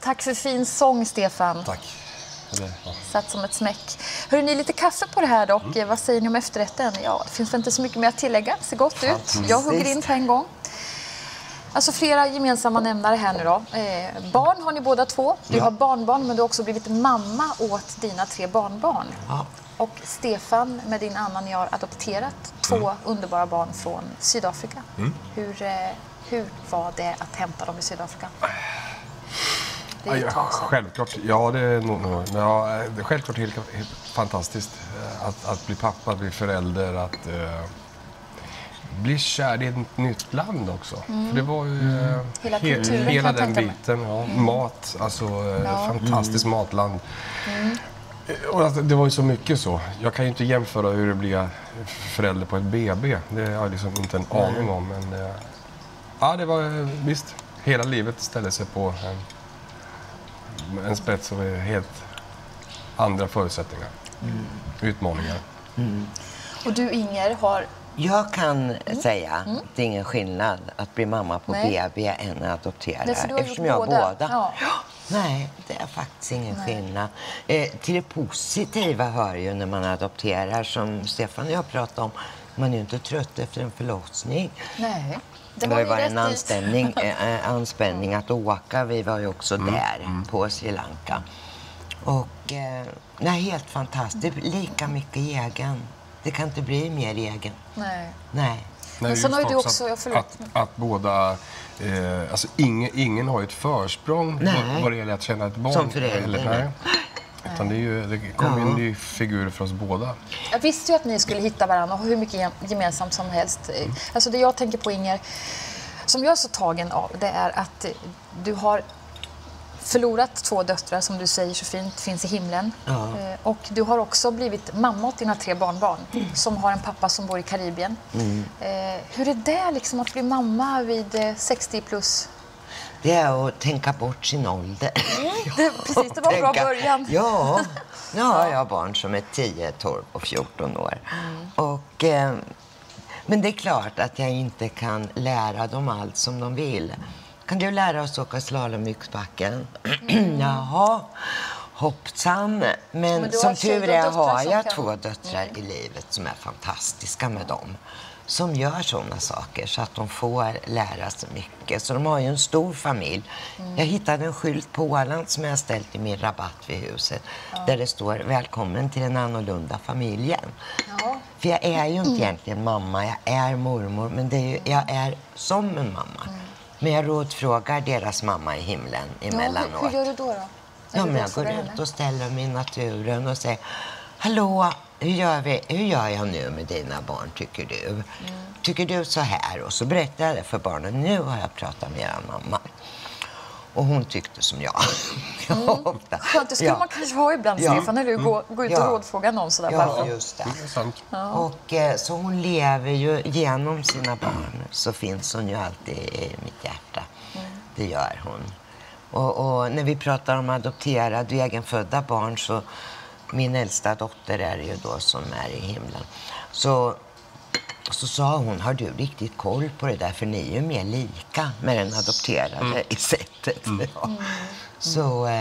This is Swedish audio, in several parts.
Tack för fin sång, Stefan. Tack. Satt som ett smäck. Hörru, ni lite kaffe på det här dock. Vad säger ni om efterrätten? Ja, det finns väl inte så mycket mer att tillägga. Det ser gott ut. Jag hugger in på en gång. Alltså flera gemensamma nämnare här nu då. Eh, barn har ni båda två. Du Ja. har barnbarn men du har också blivit mamma åt dina tre barnbarn. Ja. Och Stefan med din Anna, ni har adopterat två Mm. underbara barn från Sydafrika. Hur, eh, hur var det att hämta dem i Sydafrika? Det är Ja, självklart. Ja, det är nog... nog- Ja, det är självklart helt, helt fantastiskt eh, att, att bli pappa, att bli förälder, att eh, bli kär i ett nytt land också. För det var ju eh, Hela he- kulturen hela den biten. Ja. Mat, alltså eh, Ja. fantastiskt matland. Eh, Och alltså, det var ju så mycket så. Jag kan ju inte jämföra hur det blir förälder på ett BB. Det har jag liksom inte en aning om. Men eh, ja, det var eh, visst. Hela livet ställde sig på en, en spets som är helt andra förutsättningar. Utmaningar. Och du Inger har Jag kan säga att det är ingen skillnad att bli mamma på Mm. Nej. BB än att adoptera. Nej, eftersom jag har båda. båda. Ja. Nej, det är faktiskt ingen skillnad. Eh, till det positiva hör ju när man adopterar, som Stefan och jag pratade om, man är ju inte trött efter en förlossning. Nej. Det, ni varit rätt en i. anspänning, eh, eh, anspänning att åka. Vi var ju också Mm. där på Sri Lanka. Och eh, nej, helt fantastiskt. Det lika mycket egen. Det kan inte bli mer egen. Nej. Nej. Nej, sen har ju du också- att, ja, förlåt. att, att båda... Eh, alltså ingen, ingen har ju ett försprång Nej. vad, vad det gäller att känna ett barn. Som förälder, Eller, nej. Utan det, är ju, det kommer ju en ny figur för oss båda. Jag visste ju att ni skulle hitta varandra och hur mycket gem- gemensamt som helst. Alltså det jag tänker på Inger, som jag är så tagen av, det är att eh, du har förlorat två döttrar som du säger så fint finns i himlen. Ja. Eh, Och du har också blivit mamma åt dina tre barnbarn som har en pappa som bor i Karibien. Eh, Hur är det liksom att bli mamma vid eh, 60 plus? Det är att tänka bort sin ålder. Det, precis, det var en bra början. Ja, nu har jag barn som är 10, 12 och 14 år. Och, eh, men det är klart att jag inte kan lära dem allt som de vill. Kan du lära oss åka slalom i yxbacken? Jaha, hoppsan. Men, Men som tur är har jag kan- två döttrar i livet som är fantastiska med dem. Som gör sådana saker så att de får lära sig mycket. Så de har ju en stor familj. Jag hittade en skylt på Åland som jag ställt i min rabatt vid huset. Där det står Välkommen till den annorlunda familjen. Ja. För jag är ju inte egentligen mamma, jag är mormor. Men det är ju, jag är som en mamma. Men jag rådfrågar deras mamma i himlen Ja, emellanåt. hur, hur gör du då? då? När Ja, du men jag går rådfrågar ut och ställer mig i naturen och säger Hallå, hur gör, vi, hur gör jag nu med dina barn, tycker du? Mm. Tycker du så här? Och så berättar jag det för barnen. Nu har jag pratat med er mamma. Och hon tyckte som jag. Ofta. Mm. Skönt, det skulle Ja. man kanske ha ibland, Ja. Stefan, eller hur? Gå, gå ut och Ja. rådfråga någon sådär. Ja, att- just det. Sant. Och, eh, så hon lever ju genom sina barn. Så finns hon ju alltid i mitt hjärta. Det gör hon. Och, och när vi pratar om adopterade och egenfödda barn så min äldsta dotter är ju då som är i himlen. Så, så sa hon, har du riktigt koll på det där? För ni är ju mer lika med den adopterade i sättet. Ja. Så, eh,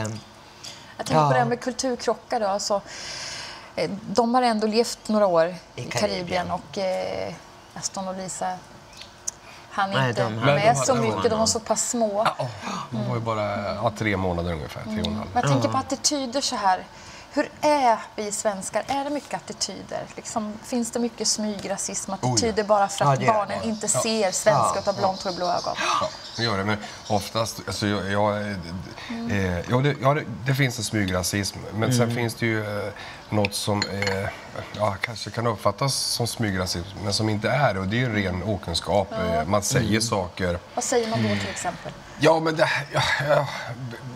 Jag tänker Ja. på det här med kulturkrockar. Då. Alltså, eh, de har ändå levt några år i, I Karibien. Karibien. och eh, Aston och Lisa Nej, inte de- med de så mycket. De var så pass små. Ja, de var ju bara ja, tre månader ungefär. Tre och. Men jag tänker på attityder så här. Hur är vi svenskar? Är det mycket attityder? Liksom, finns det mycket smygrasism, attityder bara för Ja, att gör barnen det. inte ser svenska Ja. utan blont hår och blå ögon? Ja, det gör det. Men oftast, alltså jag, jag, eh, ja, det, ja, det, det finns en smygrasism. Men sen finns det ju eh, något som eh, ja, kanske kan uppfattas som smygrasism, men som inte är det. Och det är ju en ren okunskap. Eh, man säger saker. Vad säger man då till exempel? Ja, men det, här- ja, ja,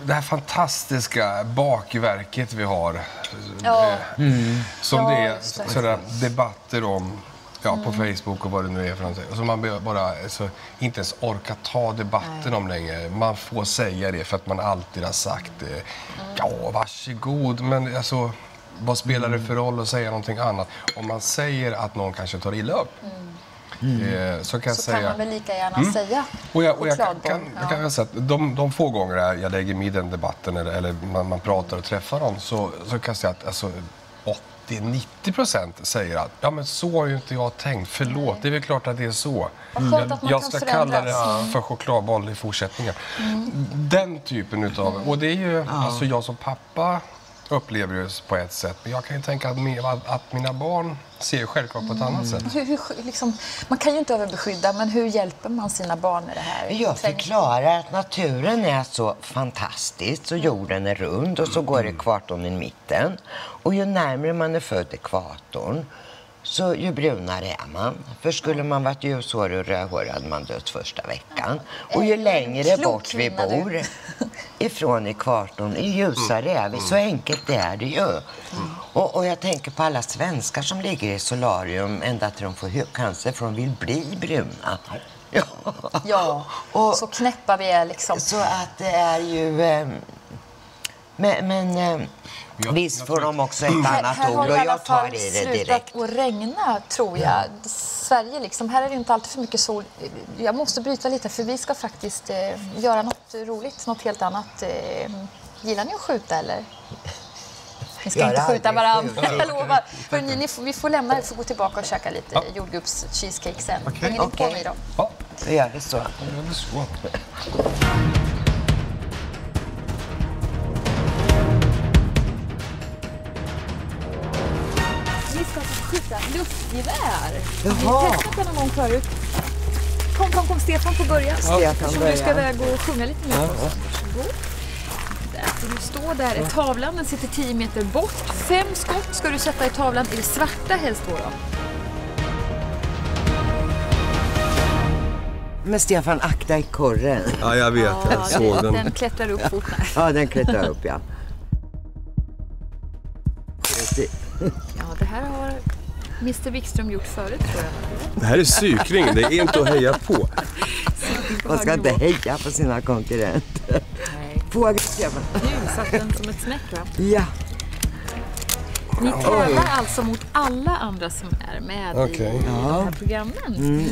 det här fantastiska bakverket vi har. Ja. eh, Som Ja, det är sådana debatter om ja, på Facebook och vad det nu är för någonting. Och så man bara alltså, inte ens orkar ta debatten om längre. Man får säga det för att man alltid har sagt det. Ja, varsågod. Men alltså, vad spelar det för roll att säga någonting annat? Om man säger att någon kanske tar illa upp. Eh, så kan jag Så säga. kan man väl lika gärna säga Och jag, och jag kan, kan, jag kan väl säga att de, de få gånger jag- jag lägger mig i den debatten eller, eller man, man pratar och träffar dem så, så kan jag säga att alltså, 80-90 procent säger att ja, men så har ju inte jag tänkt. Förlåt, det är väl klart att det är så. Man jag ska kalla det förändras. Mm. för chokladboll i fortsättningen. Den typen utav... Och det är ju, alltså jag som pappa upplever det på ett sätt. Men jag kan ju tänka att, mi- att, mina barn ser självklart på ett annat sätt. Hur, hur, liksom, man kan ju inte överbeskydda, men hur hjälper man sina barn med det här? Jag förklarar att naturen är så fantastisk så jorden är rund och så går ekvatorn i mitten. Och ju närmare man är född ekvatorn så ju brunare är man. För skulle man varit ljushårig och rödhårig hade man dött första veckan. Och ju längre klok bort vi bor ifrån ekvatorn, ju ljusare är vi. Så enkelt är det ju. Och, och jag tänker på alla svenskar som ligger i solarium ända till de får cancer för de vill bli bruna. Ja. Ja, Och- så knäppa vi är liksom. Så att det är ju... Eh, men men eh, Jag- visst jag får de också ett Här, annat här ord och det jag tar i det slutat direkt. att regna, tror jag. Sverige, liksom, här är det inte alltid för mycket sol. Jag måste bryta lite, för vi ska faktiskt eh, göra något roligt, något helt annat. Eh, gillar ni att skjuta, eller? Ni ska Jag inte skjuta varandra, jag lovar. Hörrni, ni får, vi får lämna det, får gå tillbaka och käka lite jordgubbs-cheesecake sen. Hänger ni på Okej. mig då? Ja, Då gör vi så. det är så. Luftgevär. Jaha. Vi har testat det någon gång förut. Kom, kom, kom, Stefan får börja. Stefan Eftersom du ska iväg och sjunga lite med oss. Varsågod. Där du stå där. är Tavlan den sitter 10 meter bort. Fem skott ska du sätta i tavlan. I det svarta helst då. då. Men Stefan, akta i korren. Ja, jag vet. Jag såg den, den. den klättrar upp fort. Ja, den klättrar upp, ja. Ja, det här har Mr Wikström gjort förut tror jag. Det här är cykling, det är inte att heja på. Man ska inte heja på sina konkurrenter. Nej. Stefan. Nu satt den som ett snäck va? Ja. Ni tävlar alltså mot alla andra som är med Okej. i de här programmen. Mm.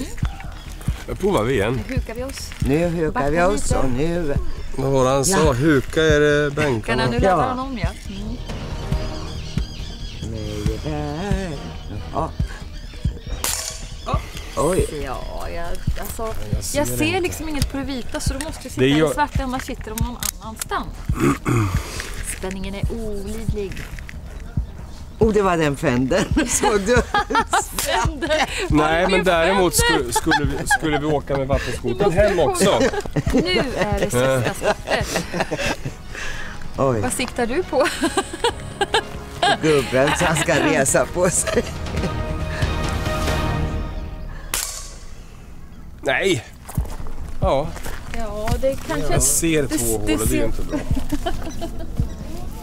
Jag provar vi igen. Nu hukar vi oss. Nu hukar vi oss och nu... Vad var det han sa? Huka är det bänkarna. Nu Ja. laddar han om ja. Mm. Ja. Oj. Ja, jag, alltså, jag ser jag ser liksom inget på det vita så då måste jag sitta i svart annars sitter de någon annanstans. Spänningen är olidlig. Oh, det var den fänden. Såg du? Nej, Vad men är däremot fänder? skulle, skulle, vi, skulle vi åka med vattenskotern hem också. Nu är det sista skottet. Oj, Vad siktar du på? gubben så han ska resa på sig. Nej! Ja, Ja, det kanske... jag ser det- två hål det och det ser- är inte bra.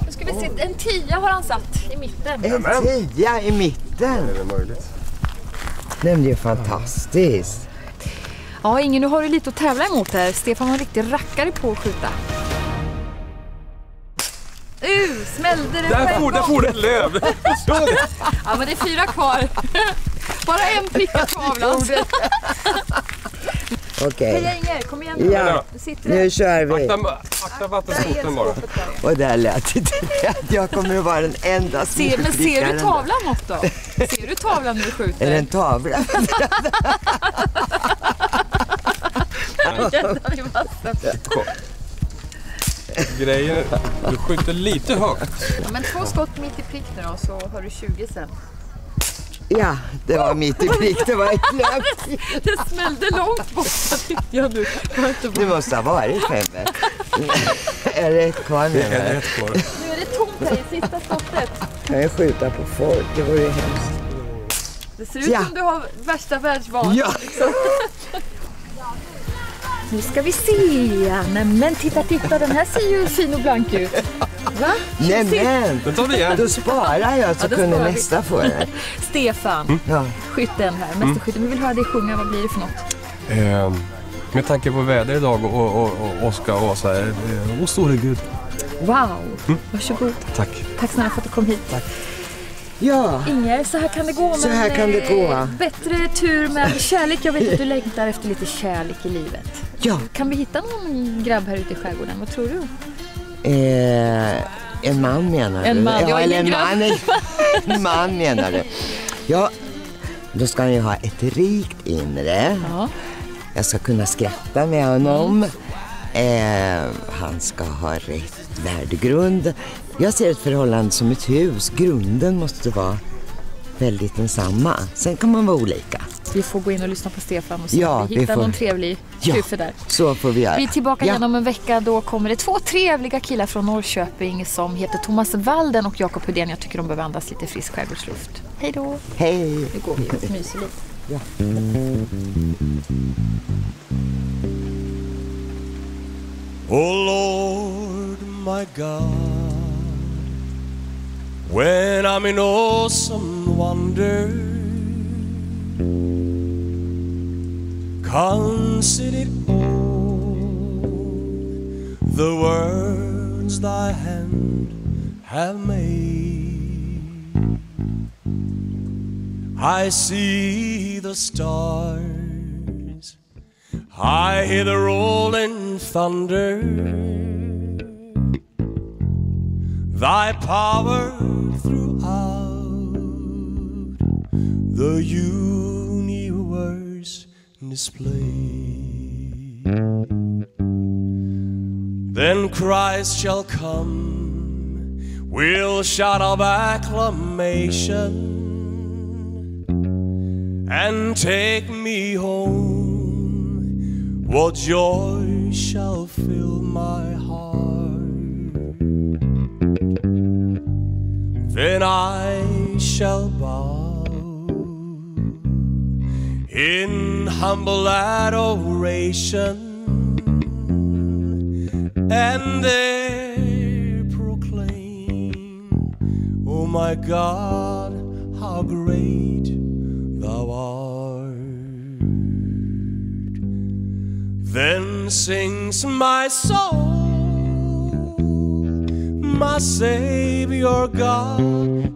Nu ska vi se. En tia har han satt i mitten. En tia i mitten. Är det möjligt? Nej, men det är ju fantastiskt. Ja, Ingen, nu har du lite att tävla emot här. Stefan har en riktig rackare på att skjuta. Uh, smällde det på Där for, där for det ett löv! Du? Ja, men det är fyra kvar. Bara en prick av tavlan. Okej, Heja Inger, kom igen nu. Ja. Sitter nu kör vi. Akta, akta vattenskotern bara. Och där lät det. Jag kommer att vara den enda Se, men ser du tavlan något då? Ser du tavlan när du skjuter? Är det en tavla? Grejen du skjuter lite högt. Ja, men två skott mitt i prick nu då, så har du 20 sen. Ja, det var mitt i prick. Det var ett löp. Det smällde långt borta tyckte jag nu. Det bra. måste ha varit fem. Är det ett kvar Det menar är du? ett kvar. Nu är det tomt här i sista skottet. Kan jag skjuta på folk? Det vore ju hemskt. Det ser ut Ja. som du har värsta världsvan. Ja! Nu ska vi se. Nämen titta, titta. Den här ser ju fin och blank ut. Va? Nämen! Den tar vi igen. Då sparar jag så Ja, då kunde nästa få den. Stefan, Ja. skytten här. Mästerskytten. Vi vill höra dig sjunga. Vad blir det för något? Eh, med tanke på väder idag och, och, och, och Oskar och så här. Eh, Åh store gud. Wow. Varsågod. Tack. Tack snälla för att du kom hit. Ja, Inger, så här kan det gå. Så här kan det gå. eh, Bättre tur med kärlek. Jag vet att du längtar efter lite kärlek i livet. Ja. Kan vi hitta någon grabb här ute i skärgården? Vad tror du? Eh, en man menar En du? man, ja, eller en man, en man menar du. Ja, då ska han ju ha ett rikt inre. Ja. Jag ska kunna skratta med honom. Eh, han ska ha rätt värdegrund. Jag ser ett förhållande som ett hus. Grunden måste vara väldigt densamma. Sen kan man vara olika. Vi får gå in och lyssna på Stefan och se Ja, om vi vi hittar får- någon trevlig Ja, tjuffe där. så får vi göra. Vi är tillbaka ja. igen om en vecka. Då kommer det två trevliga killar från Norrköping som heter Thomas Walden och Jakob Hydén. Jag tycker de behöver andas lite frisk skärgårdsluft. Hej då! Hej! Nu går vi och myser lite. Oh Lord, my God, when I'm in awesome wonder, consider all the words thy hand have made. I see the stars. I hear the rolling thunder. Thy power the universe display. Then Christ shall come, we'll shout of acclamation and take me home. What joy shall fill my heart? Then I shall bow in humble adoration and they proclaim, Oh my God, how great thou art. Then sings my soul, my Savior God,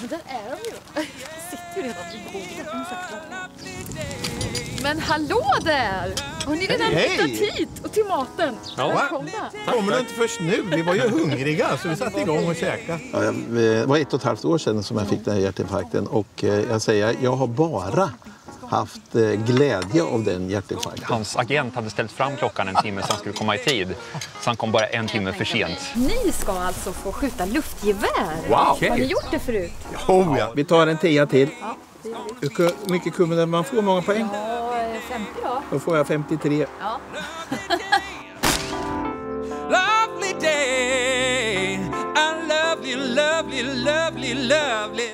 Men där är de ju. sitter ju redan vid bordet. De. Men hallå där! Har ni redan Hej, hittat hit och till maten? Välkomna! Kommer du inte först nu? Vi var ju hungriga så vi satte igång och käkade. Ja, jag, det var ett och ett halvt år sedan som jag fick den här hjärtinfarkten och eh, jag säger jag har bara haft eh, glädje av den hjärtinfarkten. Hans agent hade ställt fram klockan en timme så han skulle komma i tid. Så han kom bara en timme för sent. Ni ska alltså få skjuta luftgevär. Wow. Har ni gjort det förut? Oh, ja. Vi tar en tia till. Ja, det. Hur mycket kummin man får? många poäng? Ja, 50 då. Då får jag 53. Ja. lovely day. A lovely, lovely, lovely, lovely